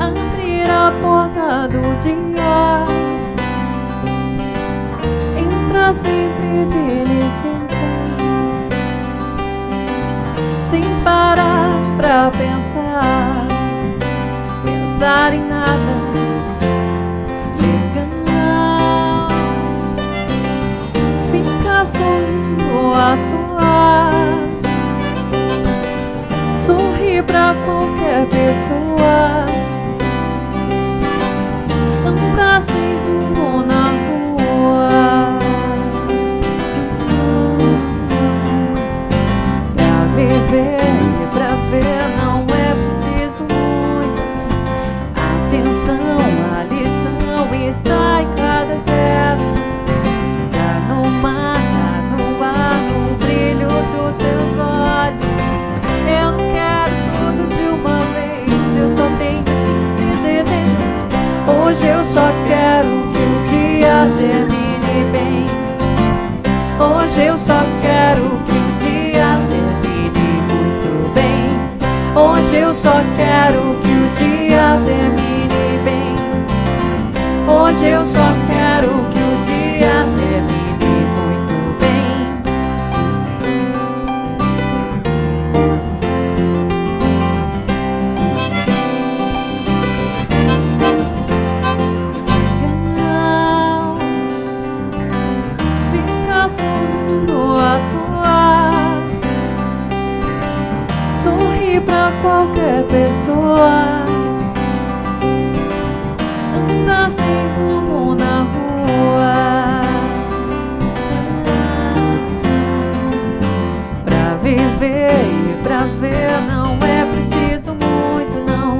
abrir a porta do dia entrar sem pedir licença sem parar pra pensar pensar em nada ficar sorrindo atuar pra qualquer pessoa. Andar sem rumo na rua. Pra viver e pra ver não é preciso muito. Atenção, a lição está em cada gesto. Tá no mar, tá no ar, no brilho dos seus olhos Hoje eu só quero que o dia termine bem. Hoje eu só quero que o dia termine muito bem. Hoje eu só quero que o dia termine bem. Hoje eu só quero pessoa. Anda sem rumo na rua. Pra viver e pra ver não é preciso muito não.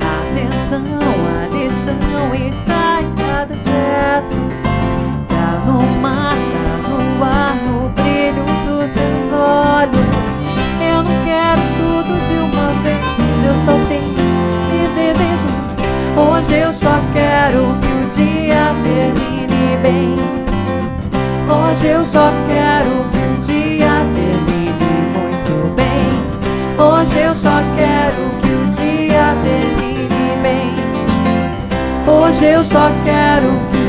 Atenção, a lição está em cada gesto eu só quero que o dia termine bem. Hoje eu só quero que o dia termine muito bem. Hoje eu só quero que o dia termine bem. Hoje eu só quero que